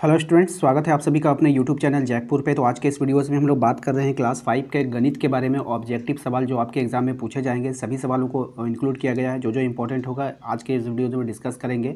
Hello students, स्वागत है आप सभी का अपने यूट्यूब चैनल जयपुर पे। तो आज के इस वीडियोस में हम लोग बात कर रहे हैं क्लास फाइव के गणित के बारे में, ऑब्जेक्टिव सवाल जो आपके एग्ज़ाम में पूछे जाएँगे। सभी सवालों को इंक्लूड किया गया है जो जो इंपॉर्टेंट होगा, आज के इस वीडियो में डिस्कस करेंगे।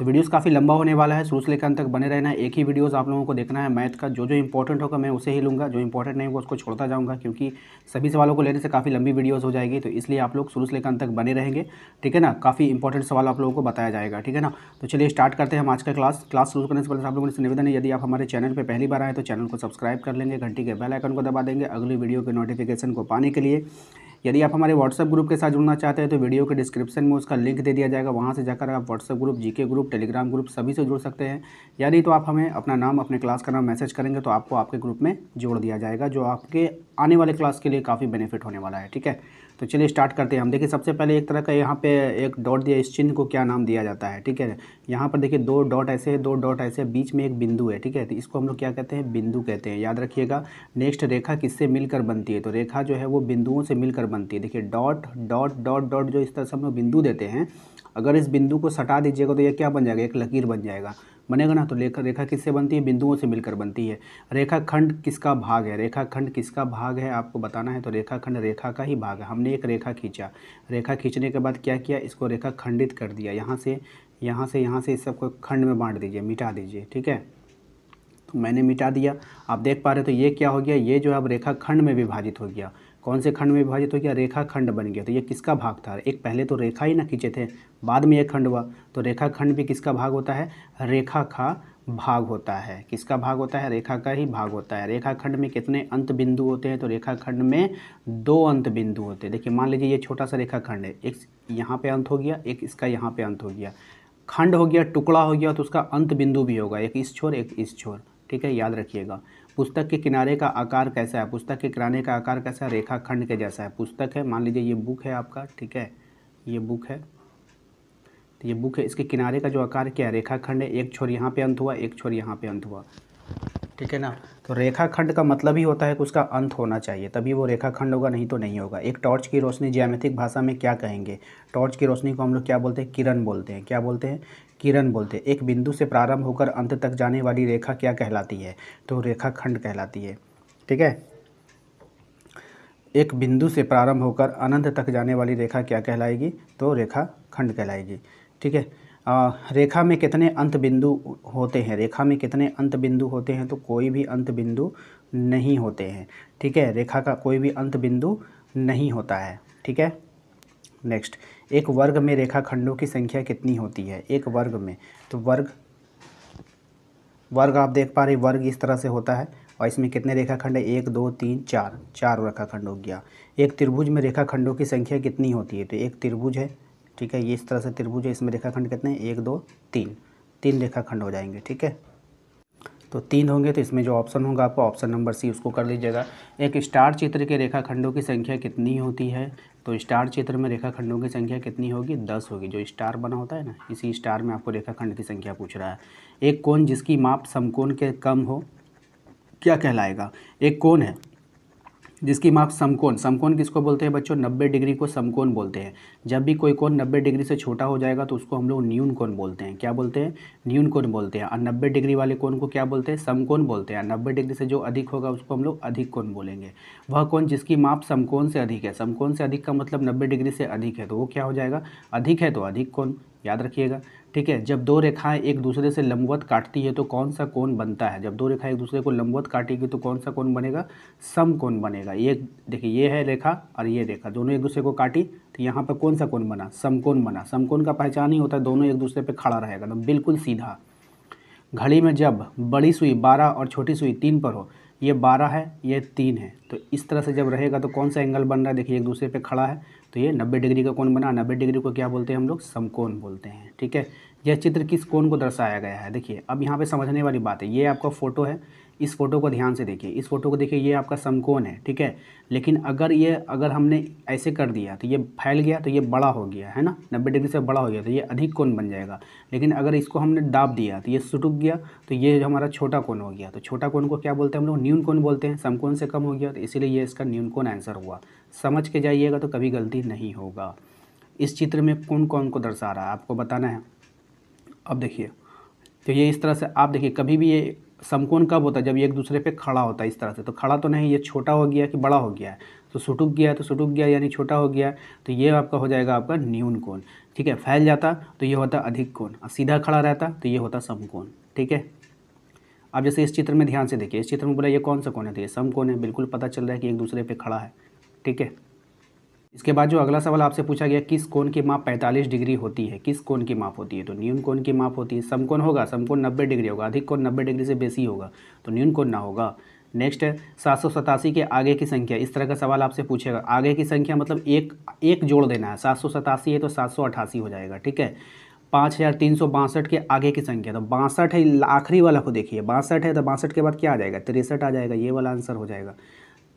तो वीडियोस काफ़ी लंबा होने वाला है शुरू से लेकर अंत तक बने रहना है। एक ही वीडियोस आप लोगों को देखना है, मैथ का जो जो इंपॉर्टेंट होगा मैं उसे ही लूँगा, जो इंपॉर्टेंट नहीं होगा उसको छोड़ता जाऊँगा, क्योंकि सभी सवालों को लेने से काफ़ी लंबी वीडियोज़ हो जाएगी तो इसलिए आप लोग शुरू से लेकर अंत तक बने रहेंगे। ठीक है ना? काफ़ी इंपॉर्टेंट सवाल आप लोगों को बताया जाएगा। ठीक है ना? तो चलिए स्टार्ट करते हैं हम आज का क्लास क्लास शुरू करने से पहले आप लोगों से निवेदन है, यदि आप हमारे चैनल पर पहली बार आए तो चैनल को सब्सक्राइब कर लेंगे, घंटी के बेल आइकन को दबा देंगे, अगली वीडियो के नोटिफिकेशन को पाने के लिए। यदि आप हमारे व्हाट्सएप ग्रुप के साथ जुड़ना चाहते हैं तो वीडियो के डिस्क्रिप्शन में उसका लिंक दे दिया जाएगा। वहाँ से जाकर आप WhatsApp group GK group Telegram group सभी से जुड़ सकते हैं। यदि तो आप हमें अपना नाम, अपने क्लास का नाम मैसेज करेंगे तो आपको आपके ग्रुप में जोड़ दिया जाएगा, जो आपके आने वाले क्लास के लिए काफ़ी बेनिफिट होने वाला है, ठीक है? तो चलिए स्टार्ट करते हैं। हम देखिए, सबसे पहले एक तरह का यहाँ पे एक डॉट दिया, इस चिन्ह को क्या नाम दिया जाता है, ठीक है? यहाँ पर देखिए, दो डॉट ऐसे दो डॉट ऐसे बीच में एक बिंदु है, ठीक है? तो इसको हम लोग क्या कहते हैं? बिंदु कहते हैं। याद रखिएगा नेक्स्ट रेखा किससे मिलकर बनती है? तो रेखा जो है, वो बिंदुओं से मिलकर बनती है। देखिए डॉट डॉट डॉट डॉट जो इस तरह से हम लोग बिंदु देते हैं। अगर इस बिंदु को सटा दीजिएगा तो यह क्या बन जाएगा? एक लकीर बन जाएगा। बनेगा ना? तो रेखा रेखा किससे बनती है? बिंदुओं से मिलकर बनती है। रेखा खंड किसका भाग है? रेखा खंड किसका भाग है? आपको बताना है तो रेखा खंड रेखा का ही भाग है। हमने एक रेखा खींचा। रेखा खींचने के बाद क्या किया? इसको रेखा खंडित कर दिया। यहाँ से यहाँ से यहाँ से इस सबको खंड में बांट दीजिए, मिटा दीजिए, ठीक है? तो मैंने मिटा दिया। आप देख पा रहे तो ये क्या हो गया? ये जो अब रेखा खंड में विभाजित हो गया। कौन से खंड में विभाजित हो गया रेखा खंड बन गया? तो ये किसका भाग था? एक पहले तो रेखा ही ना खींचे थे, बाद में एक खंड हुआ। तो रेखा खंड भी किसका भाग होता है? रेखा का भाग होता है। किसका भाग होता है? रेखा का ही भाग होता है। रेखा खंड में कितने अंत बिंदु होते हैं? तो रेखा खंड में दो अंत बिंदु होते हैं। देखिए, मान लीजिए ये छोटा सा रेखा खंड है। एक यहाँ पे अंत हो गया, एक इसका यहाँ पे अंत हो गया। खंड हो गया, टुकड़ा हो गया तो उसका अंत बिंदु भी होगा। एक इस छोर, एक इस छोर। ठीक है, याद रखिएगा। पुस्तक के किनारे का आकार कैसा है? पुस्तक के किनारे का आकार कैसा है? रेखा खंड के जैसा है। पुस्तक है, मान लीजिए ये बुक है आपका, ठीक है? ये बुक है। तो ये बुक है, इसके किनारे का जो आकार क्या है? रेखा खंड है। एक छोर यहाँ पे अंत हुआ, एक छोर यहाँ पे अंत हुआ। ठीक है ना? तो रेखा खंड का मतलब ही होता है कि उसका अंत होना चाहिए। तभी वो रेखा खंड होगा, नहीं तो नहीं होगा। एक टॉर्च की रोशनी ज्यामितिक भाषा में क्या कहेंगे? टॉर्च की रोशनी को हम लोग क्या बोलते हैं? किरण बोलते हैं। क्या बोलते हैं? किरण बोलते हैं एक बिंदु से प्रारंभ होकर अंत तक जाने वाली रेखा क्या कहलाती है? तो रेखा खंड कहलाती है ठीक है? एक बिंदु से प्रारंभ होकर अनंत तक जाने वाली रेखा क्या कहलाएगी? तो रेखा खंड कहलाएगी ठीक है? आ, रेखा में कितने अंत बिंदु होते हैं? रेखा में कितने अंत बिंदु होते हैं तो कोई भी अंत बिंदु नहीं होते हैं ठीक है? रेखा का कोई भी अंत बिंदु नहीं होता है ठीक है? नेक्स्ट एक वर्ग में रेखाखंडों की संख्या कितनी होती है? एक वर्ग में। तो वर्ग वर्ग आप देख पा रहे वर्ग इस तरह से होता है और इसमें कितने रेखाखंड है? एक, दो, तीन, चार। चार रेखाखंड हो गया। एक त्रिभुज में रेखाखंडों की संख्या कितनी होती है? तो एक त्रिभुज है, ठीक है? ये इस तरह से त्रिभुज है, इसमें रेखाखंड कितने एक, दो, तीन। तीन रेखाखंड हो जाएँगे, ठीक है? तो तीन होंगे तो इसमें जो ऑप्शन होगा, आपको ऑप्शन नंबर सी उसको कर लीजिएगा। एक स्टार चित्र के रेखाखंडों की संख्या कितनी होती है? तो स्टार चित्र में रेखाखंडों की संख्या कितनी होगी? दस होगी। जो स्टार बना होता है ना, इसी स्टार में आपको रेखाखंड की संख्या पूछ रहा है। एक कोण जिसकी माप समकोण के कम हो, क्या कहलाएगा? एक कोण है। जिसकी माप समकोण समकोण किसको बोलते हैं बच्चों? नब्बे डिग्री को समकोण बोलते हैं। जब भी कोई कोण नब्बे डिग्री से छोटा हो जाएगा तो उसको हम लोग न्यून कोण बोलते हैं। क्या बोलते हैं? न्यून कोण बोलते हैं। और नब्बे डिग्री वाले कोण को क्या बोलते हैं? समकोण बोलते हैं। नब्बे डिग्री से जो अधिक होगा उसको हम लोग अधिक कोण बोलेंगे। वह कोण जिसकी माप समकोण से अधिक है। समकोण से अधिक का मतलब नब्बे डिग्री से अधिक है तो वो क्या हो जाएगा? अधिक है तो अधिक कोण। याद रखिएगा। ठीक है, जब दो रेखाएँ एक दूसरे से लंबवत काटती है तो कौन सा कोण बनता है? जब दो रेखाएँ एक दूसरे को लंबवत काटेगी तो कौन सा कोण बनेगा? सम कोण बनेगा। ये देखिए, ये है रेखा और ये रेखा। दोनों एक दूसरे को काटी तो यहाँ पर कौन सा कोण बना? समकोण बना। समकोण का पहचान ही होता है, दोनों एक दूसरे पर खड़ा रहेगा। तो बिल्कुल सीधा। घड़ी में जब बड़ी सुई बारह और छोटी सुई तीन पर हो, ये बारह है, ये तीन है। तो इस तरह से जब रहेगा तो कौन सा एंगल बन रहा है? देखिए, एक दूसरे पे खड़ा है। तो ये नब्बे डिग्री का कोण बना, नब्बे डिग्री को क्या बोलते हैं हम लोग? समकोण बोलते हैं, ठीक है? यह चित्र किस कोण को दर्शाया गया है? देखिए, अब यहाँ पे समझने वाली बात है, ये आपका फ़ोटो है इस फ़ोटो को ध्यान से देखिए। इस फ़ोटो को देखिए, ये आपका समकोण है, ठीक है? लेकिन अगर ये, अगर हमने ऐसे कर दिया तो ये फैल गया तो ये बड़ा हो गया, है ना? नब्बे डिग्री से बड़ा हो गया तो ये अधिक कोण बन जाएगा। लेकिन अगर इसको हमने दाब दिया तो ये सुटुक गया तो ये हमारा छोटा कोण हो गया तो छोटा कोण को क्या बोलते हैं हम लोग? न्यून कोण बोलते हैं। समकोण से कम हो गया तो इसीलिए ये इसका न्यून कोण आंसर हुआ। समझ के जाइएगा तो कभी गलती नहीं होगा। इस चित्र में कौन कौन को दर्शा रहा है? आपको बताना है। अब देखिए तो ये इस तरह से, आप देखिए, कभी भी ये समकोण कब होता है? जब एक दूसरे पे खड़ा होता है इस तरह से। तो खड़ा तो नहीं, ये छोटा हो गया कि बड़ा हो गया है। तो सुटुक गया तो सुटुक गया, यानी छोटा हो गया तो ये आपका हो जाएगा आपका न्यून कोण। ठीक है, फैल जाता तो ये होता अधिक कोण। और सीधा खड़ा रहता तो ये होता समकोण। ठीक है? आप जैसे इस चित्र में ध्यान से देखिए, इस चित्र में बोला, ये कौन सा कोण है? तो ये समकोण है। बिल्कुल पता चल रहा है कि एक दूसरे पर खड़ा है। ठीक है? इसके बाद जो अगला सवाल आपसे पूछा गया, किस कोण की माप 45 डिग्री होती है? किस कोण की माप होती है? तो न्यून कोण की माप होती है। समकोण होगा समकोण 90 डिग्री होगा, अधिक कोण 90 डिग्री से बेसी होगा तो न्यून कोण ना होगा। नेक्स्ट है सात सौ सतासी के आगे की संख्या, इस तरह का सवाल आपसे पूछेगा। आगे की संख्या मतलब एक एक जोड़ देना है। सात सौ सतासी है तो सात सौ अठासी हो जाएगा, ठीक है? पाँच हज़ार तीन सौ बासठ के आगे की संख्या तो बासठ है, आखिरी वाला को देखिए। बासठ है तो बासठ के बाद क्या आ जाएगा? तिरसठ आ जाएगा, ये वाला आंसर हो जाएगा।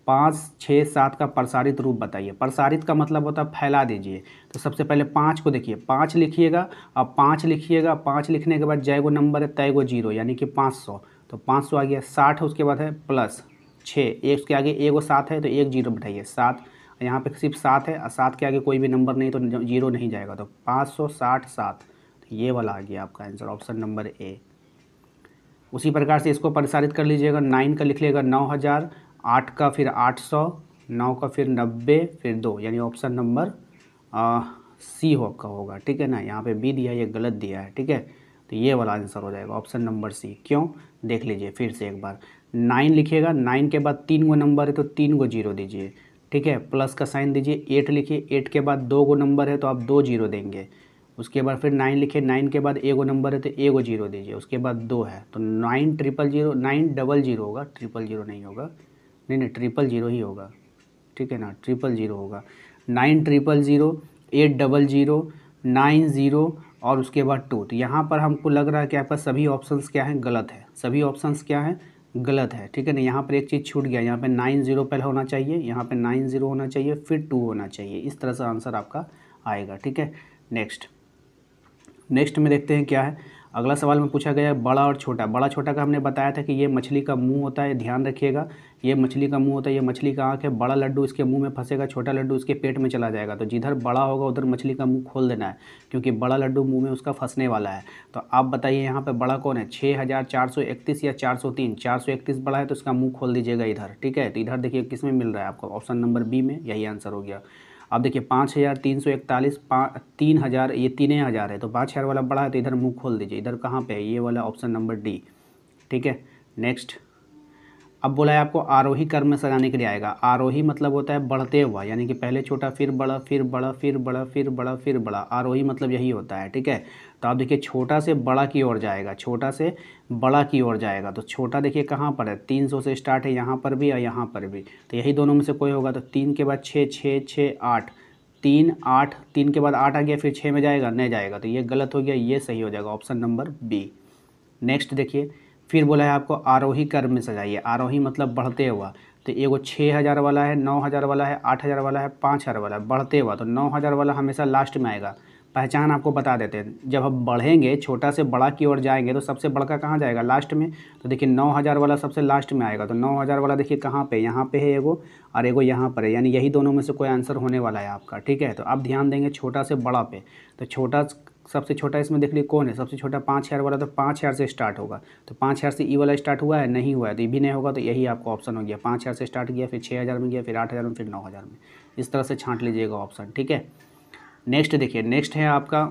पाँच, छः, सात का प्रसारित रूप बताइए। प्रसारित का मतलब होता है फैला दीजिए। तो सबसे पहले पाँच को देखिए। पाँच लिखिएगा, अब पाँच लिखिएगा। पाँच लिखने के बाद जय गो नंबर है, तय गो ज़ीरो, यानी कि पाँच सौ। तो पाँच सौ आ गया। साठ उसके बाद है प्लस छः। एक उसके आगे एक वो सात है तो एक ज़ीरो बैठाइए सात, यहाँ पे सिर्फ़ सात है। और सात के आगे कोई भी नंबर नहीं तो ज़ीरो नहीं जाएगा। तो पाँच सौ साठ सात। तो ये वाला आ गया आपका आंसर, ऑप्शन नंबर ए। उसी प्रकार से इसको प्रसारित कर लीजिएगा। नाइन का लिख लीजिएगा नौ हज़ार। आठ का फिर आठ सौ, नौ का फिर नब्बे, फिर दो, यानी ऑप्शन नंबर सी हो का होगा, ठीक है ना? यहाँ पे बी दिया, ये गलत दिया है, ठीक है? तो ये वाला आंसर हो जाएगा ऑप्शन नंबर सी क्यों? देख लीजिए फिर से एक बार। नाइन लिखिएगा नाइन के बाद तीन गो नंबर है तो तीन गो ज़ीरो दीजिए, ठीक है? प्लस का साइन दीजिए एट लिखिए एट के बाद दो गो नंबर है तो आप दो ज़ीरो देंगे। उसके बाद फिर नाइन लिखे नाइन के बाद एगो नंबर है तो एगो ज़ीरो दीजिए, उसके बाद दो है। तो nine triple zero nine double zero होगा ट्रिपल ज़ीरो नहीं होगा। नहीं नहीं ट्रिपल ज़ीरो ही होगा। ठीक है ना? ट्रिपल ज़ीरो होगा। Nine triple zero eight double zero nine zero और उसके बाद टू तो यहाँ पर हमको लग रहा है कि आपका सभी ऑप्शंस क्या हैं? गलत है। सभी ऑप्शंस क्या हैं? गलत है। ठीक है ना? यहाँ पर एक चीज़ छूट गया। यहाँ पे नाइन ज़ीरो पहले होना चाहिए, यहाँ पे नाइन ज़ीरो होना चाहिए, फिर टू होना चाहिए। इस तरह से आंसर आपका आएगा। ठीक है? नेक्स्ट नेक्स्ट में देखते हैं क्या है। अगला सवाल में पूछा गया है बड़ा और छोटा। बड़ा छोटा का हमने बताया था कि ये मछली का मुँह होता है। ध्यान रखिएगा। ये मछली का मुँह होता है, ये मछली का आँख है, बड़ा लड्डू इसके मुँह में फंसेगा, छोटा लड्डू उसके पेट में चला जाएगा। तो जिधर बड़ा होगा, उधर मछली का मुँह खोल देना है, क्योंकि बड़ा लड्डू मुँह में उसका फंसने वाला है। तो आप बताइए यहाँ पर बड़ा कौन है? छः हज़ार चार सौ इकतीस या चार सौ तीन? चार सौ इकतीस बड़ा है तो उसका मुँह खोल दीजिएगा इधर, ठीक है? तो इधर देखिए किसमें मिल रहा है आपको? ऑप्शन नंबर बी में यही आंसर हो गया। अब देखिए पाँच हज़ार तीन सौ इकतालीस तीन हज़ार, ये तीन हज़ार है तो पाँच हज़ार वाला बड़ा है तो इधर मुँह खोल दीजिए। इधर कहाँ पे है? ये वाला ऑप्शन नंबर डी, ठीक है? नेक्स्ट। अब बोला है आपको आरोही कर्म में सजाने के लिए आएगा। आरोही मतलब होता है बढ़ते हुआ, यानी कि पहले छोटा, फिर बड़ा फिर बड़ा फिर बड़ा फिर बड़ा फिर बड़ा। आरोही मतलब यही होता है, ठीक है? तो आप देखिए, छोटा से बड़ा की ओर जाएगा, छोटा से बड़ा की ओर जाएगा। तो छोटा देखिए कहाँ पर है? तीन सौ से स्टार्ट है, यहाँ पर भी और यहाँ पर भी। तो यही दोनों में से कोई होगा तो तीन के बाद छः छः छः, आठ। तीन आठ, तीन के बाद आठ आ गया, फिर छः में जाएगा नहीं जाएगा। तो ये गलत हो गया, ये सही हो जाएगा, ऑप्शन नंबर बी। नेक्स्ट देखिए फिर बोला है आपको आरोही कर्म में सजाइए। आरोही मतलब बढ़ते हुआ। तो एगो छः हज़ार वाला है, नौ हज़ार वाला है, आठ हज़ार वाला है, पाँच हज़ार वाला है, बढ़ते हुआ। तो नौ हज़ार वाला हमेशा लास्ट में आएगा। पहचान आपको बता देते हैं। जब हम बढ़ेंगे, छोटा से बड़ा की ओर जाएँगे तो सबसे बड़का कहाँ जाएगा? लास्ट में। तो देखिए, नौ हज़ार वाला सबसे लास्ट में आएगा। तो नौ हज़ार वाला देखिए कहाँ पे? यहाँ पे है एगो और एगो यहाँ पर है। यानी यही दोनों में से कोई आंसर होने वाला है आपका। ठीक है? तो आप ध्यान देंगे छोटा से बड़ा पे। तो छोटा सबसे छोटा इसमें देख लीजिए कौन है? सबसे छोटा पाँच हज़ार वाला तो पाँच हज़ार से स्टार्ट होगा। तो पाँच हज़ार से ई वाला स्टार्ट हुआ है, नहीं हुआ है? तो ये भी नहीं होगा तो यही आपका ऑप्शन हो गया। पाँच हज़ार से स्टार्ट किया, फिर छः हज़ार में गया फिर आठ हज़ार में, फिर नौ हज़ार में। इस तरह से छाँट लीजिएगा ऑप्शन, ठीक है? नेक्स्ट देखिए, नेक्स्ट है आपका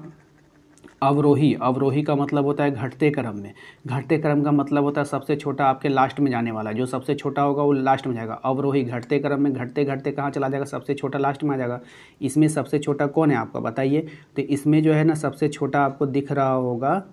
अवरोही अवरोही का मतलब होता है घटते क्रम में। घटते क्रम का मतलब होता है सबसे छोटा आपके लास्ट में जाने वाला। जो सबसे छोटा होगा, वो लास्ट में जाएगा। अवरोही, घटते क्रम में, घटते घटते कहाँ चला जाएगा? सबसे छोटा लास्ट में आ जाएगा। इसमें सबसे छोटा कौन है आपका, बताइए। तो इसमें जो है ना, सबसे छोटा आपको दिख रहा होगा।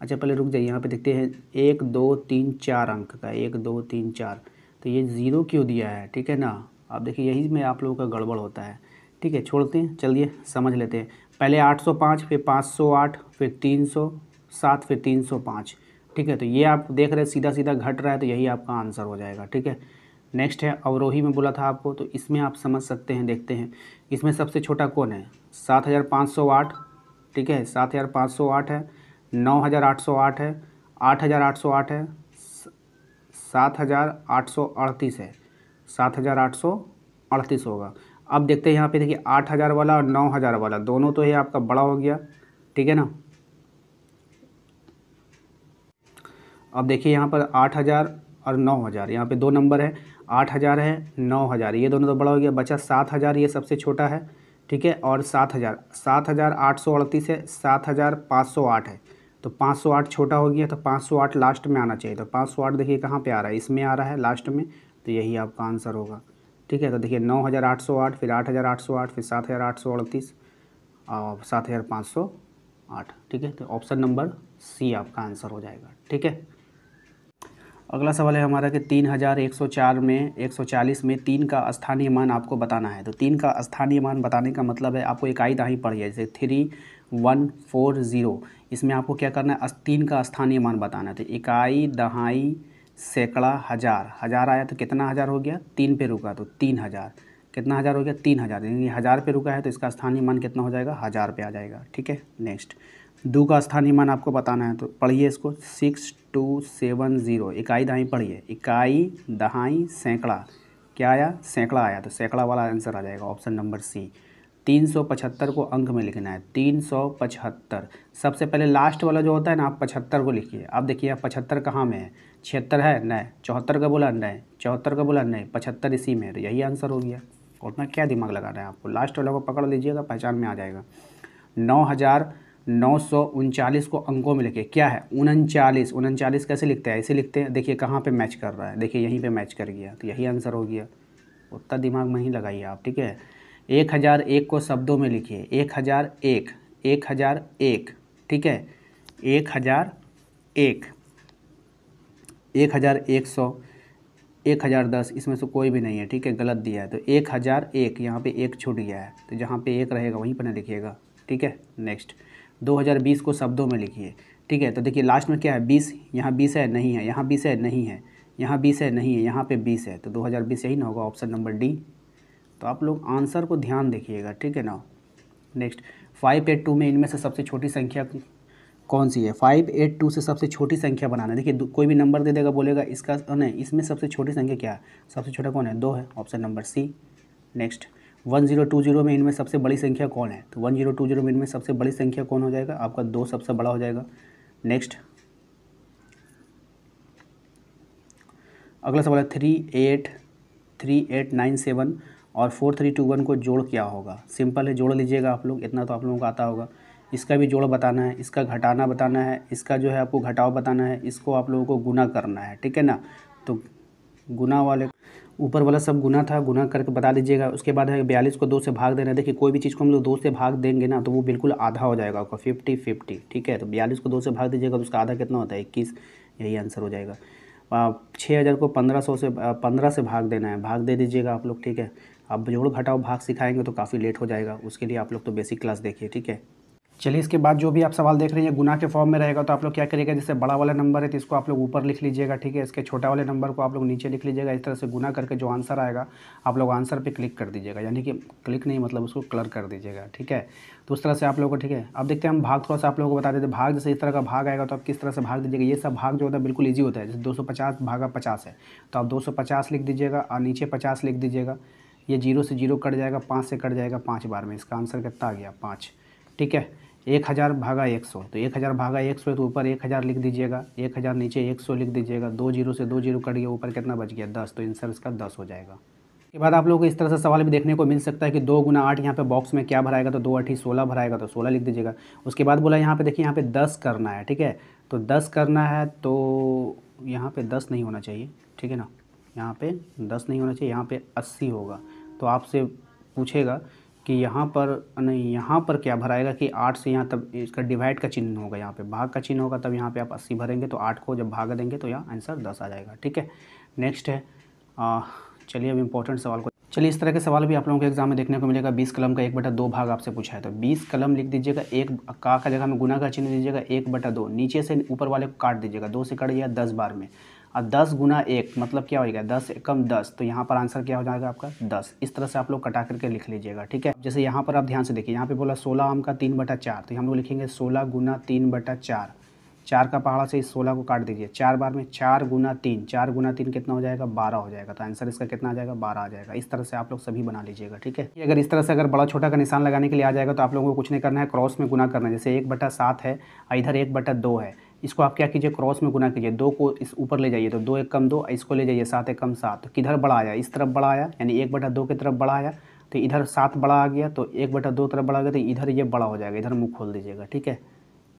अच्छा पहले रुक जाइए, यहाँ पे देखते हैं। एक, दो, तीन, चार अंक का। एक, दो, तीन, चार। तो ये ज़ीरो क्यों दिया है? ठीक है ना? आप देखिए, यही में आप लोगों का गड़बड़ होता है। ठीक है, छोड़ते हैं, चलिए, समझ लेते हैं। पहले 805 फिर 508 फिर 307 फिर 305 ठीक है तो ये आप देख रहे हैं सीधा सीधा घट रहा है तो यही आपका आंसर हो जाएगा, ठीक है? नेक्स्ट है, अवरोही में बोला था आपको तो इसमें आप समझ सकते हैं, देखते हैं। इसमें सबसे छोटा कौन है? सात हज़ार पाँच सौ आठ, ठीक है, सात हज़ार पाँच सौ आठ है, नौ हज़ार आठ सौ आठ है, आठ हज़ार आठ सौ आठ है, सात हज़ार आठ सौ अड़तीस है, सात हज़ार आठ सौ अड़तीस होगा। अब देखते हैं यहाँ पे देखिए आठ हज़ार वाला और नौ हज़ार वाला, दोनों तो ये आपका बड़ा हो गया, ठीक है ना? अब देखिए यहाँ पर आठ हज़ार और नौ हज़ार, यहाँ पे दो नंबर है, आठ हज़ार है, नौ हज़ार, ये दोनों तो बड़ा हो गया, बचा सात हज़ार, ये सबसे छोटा है, ठीक है? और सात हज़ार सात हज़ार आठ सौ अड़तीस है, सात हज़ार पाँच सौ आठ है तो पाँच सौ आठ छोटा हो गया तो पाँच सौ आठ लास्ट में आना चाहिए तो पाँच सौ आठ देखिए कहाँ पे आ रहा है, इसमें आ रहा है लास्ट में तो यही आपका आंसर होगा। ठीक है तो देखिए नौ हज़ार आठ सौ आठ, फिर आठ हज़ार आठ सौ आठ, फिर सात हज़ार आठ सौ अड़तीस और सात हज़ार पाँच सौ आठ, ठीक है? तो ऑप्शन नंबर सी आपका आंसर हो जाएगा, ठीक है? अगला सवाल है हमारा कि तीन हज़ार एक सौ चार में, एक सौ चालीस में तीन का स्थानीय मान आपको बताना है। तो तीन का स्थानीय मान बताने का मतलब है, आपको इकाई दाही पढ़ी जैसे थ्री वन फोर ज़ीरो। इसमें आपको क्या करना है? तीन का स्थानीय मान बताना है। तो इकाई दहाई सैकड़ा हज़ार। हज़ार आया तो कितना हज़ार हो गया? तीन पे रुका तो तीन हज़ार। कितना हज़ार हो गया? तीन हज़ार। यानी हज़ार पे रुका है तो इसका स्थानीय मान कितना हो जाएगा? हज़ार पे आ जाएगा। ठीक है? नेक्स्ट दो का स्थानीय मान आपको बताना है तो पढ़िए इसको। सिक्स टू सेवन ज़ीरो इकाई दहाई पढ़िए। इकाई दहाई सैकड़ा। क्या आया? सैकड़ा आया तो सैकड़ा वाला आंसर आ जाएगा ऑप्शन नंबर सी तीन सौ पचहत्तर को अंक में लिखना है। तीन सौ पचहत्तर। सबसे पहले लास्ट वाला जो होता है ना, आप पचहत्तर को लिखिए। अब देखिए, आप पचहत्तर कहाँ में है? छिहत्तर है नए चौहत्तर का बोला नए चौहत्तर का बोला नए पचहत्तर इसी में। तो यही आंसर हो गया। उतना क्या दिमाग लगा रहे हैं आपको? लास्ट वाला को पकड़ लीजिएगा, पहचान में आ जाएगा। नौ हज़ार नौ सौ उनचालीस को अंकों में लिखे क्या है? उनचालीस। उनचालीस कैसे लिखते हैं? ऐसे लिखते हैं, देखिए कहाँ पे मैच कर रहा है। देखिए यहीं पे मैच कर गया। तो यही आंसर हो गया। उतना दिमाग में ही लगाइए आप, ठीक है? एक हज़ार एक को शब्दों में लिखिए। एक हज़ार एक। एक हज़ार एक, ठीक है? एक हज़ार एक। एक हज़ार एक सौ, एक हज़ार दस, इसमें से कोई भी नहीं है, ठीक है? गलत दिया है। तो एक हज़ार एक, यहाँ पे एक छूट गया है। तो जहाँ पे एक रहेगा, वहीं पर ना लिखिएगा, ठीक है? नेक्स्ट दो हज़ार बीस को शब्दों में लिखिए, ठीक है? तो देखिए लास्ट में क्या है? बीस, यहाँ बीस है, नहीं है। यहाँ बीस है, नहीं है। यहाँ बीस है, नहीं है। यहाँ पे बीस है। तो दो हज़ार बीस यही ना होगा ऑप्शन नंबर डी तो आप लोग आंसर को ध्यान देखिएगा, ठीक है ना? नेक्स्ट फाइव एट टू में इनमें से सबसे छोटी संख्या कौन सी है? फाइव एट टू से सबसे छोटी संख्या बनाना है। देखिए कोई भी नंबर दे देगा, बोलेगा, इसका, नहीं, इसमें सबसे छोटी संख्या क्या है? सबसे छोटा कौन है? दो है। Option number C next one zero two zero में इनमें सबसे बड़ी संख्या कौन है? तो वन ज़ीरो टू ज़ीरो में इनमें सबसे बड़ी संख्या कौन हो जाएगा? आपका दो सबसे बड़ा हो जाएगा। नेक्स्ट अगला सवाल है three eight three eight nine seven और फोर थ्री टू वन को जोड़ क्या होगा? सिंपल है, जोड़ लीजिएगा आप लोग, इतना तो आप लोगों को आता होगा। इसका भी जोड़ बताना है, इसका घटाना बताना है, इसका जो है आपको घटाव बताना है, इसको आप लोगों को गुना करना है, ठीक है ना? तो गुना वाले ऊपर वाला सब गुना था गुना करके बता दीजिएगा, उसके बाद है बयालीस को दो से भाग देना है। देखिए, कोई भी चीज़ को हम लोग दो से भाग देंगे ना तो वो बिल्कुल आधा हो जाएगा आपका फिफ्टी फिफ्टी ठीक है? तो बयालीस को दो से भाग दीजिएगा तो उसका आधा कितना होता है? इक्कीस, यही आंसर हो जाएगा। छः हज़ार को पंद्रह सौ से पंद्रह से भाग देना है, भाग दे दीजिएगा आप लोग, ठीक है? अब जोड़ घटाओ भाग सिखाएँगे तो काफ़ी लेट हो जाएगा, उसके लिए आप लोग तो बेसिक क्लास देखिए, ठीक है? चलिए, इसके बाद जो भी आप सवाल देख रहे हैं गुना के फॉर्म में रहेगा तो आप लोग क्या करिएगा? जैसे बड़ा वाला नंबर है तो इसको आप लोग ऊपर लिख लीजिएगा, ठीक है? इसके छोटा वाले नंबर को आप लोग नीचे लिख लीजिएगा, इस तरह से गुना करके जो आंसर आएगा, आप लोग आंसर पे क्लिक कर दीजिएगा, यानी कि क्लिक नहीं मतलब उसको कलर कर दीजिएगा, ठीक है? तो उस तरह से आप लोग को, ठीक है? अब देखते हैं, हम भाग थोड़ा सा आप लोगों को बता देते भाग जैसे इस तरह का भाग आएगा तो आप किस तरह से भाग दीजिएगा? ये सब भाग जो होता है, बिल्कुल ईजी होता है, जैसे दो सौ पचास भागा पचास है तो आप दो सौ पचास लिख दीजिएगा, और नीचे पचास लिख दीजिएगा, ये ज़ीरो से ज़ीरो कट जाएगा, पाँच से कट जाएगा, पाँच बार में, इसका आंसर कितना आ गया? पाँच, ठीक है? एक हज़ार भागा एक सौ। तो एक हज़ार भागा एक सौ तो ऊपर एक हज़ार लिख दीजिएगा। एक हज़ार नीचे एक सौ लिख दीजिएगा। दो ज़ीरो से दो ज़ीरो कट गया, ऊपर कितना बच गया? दस। तो आंसर इसका दस हो जाएगा। उसके बाद आप लोगों को इस तरह से सवाल भी देखने को मिल सकता है कि दो गुना आठ यहाँ पे बॉक्स में क्या भराएगा? तो दो अठी सोलह भराएगा तो सोलह लिख दीजिएगा। उसके बाद बोला यहाँ पे देखिए, यहाँ पे दस करना है, ठीक है? तो दस करना है तो यहाँ पे दस नहीं होना चाहिए, ठीक है ना? यहाँ पे दस नहीं होना चाहिए, यहाँ पे अस्सी होगा। तो आपसे पूछेगा कि यहाँ पर, नहीं, यहाँ पर क्या भराएगा कि आठ से यहाँ तब इसका डिवाइड का चिन्ह होगा यहाँ पे। भाग का चिन्ह होगा, तब यहाँ पे आप अस्सी भरेंगे तो आठ को जब भाग देंगे तो यहाँ आंसर दस आ जाएगा, ठीक है? नेक्स्ट है चलिए अब इम्पोर्टेंट सवाल को चलिए इस तरह के सवाल भी आप लोगों के एग्ज़ाम में देखने को मिलेगा। बीस कलम का एक बटा दो भाग आपसे पूछा है तो बीस कलम लिख दीजिएगा, एक का का जगह में गुना का चिन्ह दीजिएगा, एक बटा दो, नीचे से ऊपर वाले को काट दीजिएगा, दो से कट जाएगा दस बार में। और दस गुना एक मतलब क्या होगा दस एकम दस तो यहाँ पर आंसर क्या हो जाएगा आपका? दस। इस तरह से आप लोग कटा करके लिख लीजिएगा, ठीक है? जैसे यहाँ पर आप ध्यान से देखिए, यहाँ पे बोला सोलह आम का तीन बटा चार तो हम लोग लिखेंगे सोलह गुना तीन बटा चार। चार का पहाड़ा से इस सोलह को काट दीजिए। चार बार में चार गुना तीन, चार गुना तीन कितना हो जाएगा? बारह हो जाएगा। तो आंसर इसका कितना आ जाएगा? बारह आ जाएगा। इस तरह से आप लोग सभी बना लीजिएगा, ठीक है? अगर इस तरह से अगर बड़ा छोटा का निशान लगाने के लिए आ जाएगा तो आप लोगों को कुछ नहीं करना है, क्रॉस में गुना करना है। जैसे एक बटा सात है, इधर एक बटा दो है। इसको आप क्या कीजिए क्रॉस में गुना कीजिए। दो को इस ऊपर ले जाइए तो दो एक कम दो इसको ले जाइए, सात एक कम सात। तो किधर बड़ा आया? इस तरफ़ बड़ा आया, यानी एक बटा दो की तरफ़ बड़ा आया तो इधर सात बड़ा आ गया तो एक बटा दो तरफ़ बड़ा आ गया तो इधर ये बड़ा हो जाएगा, इधर मुँह खोल दीजिएगा, ठीक है?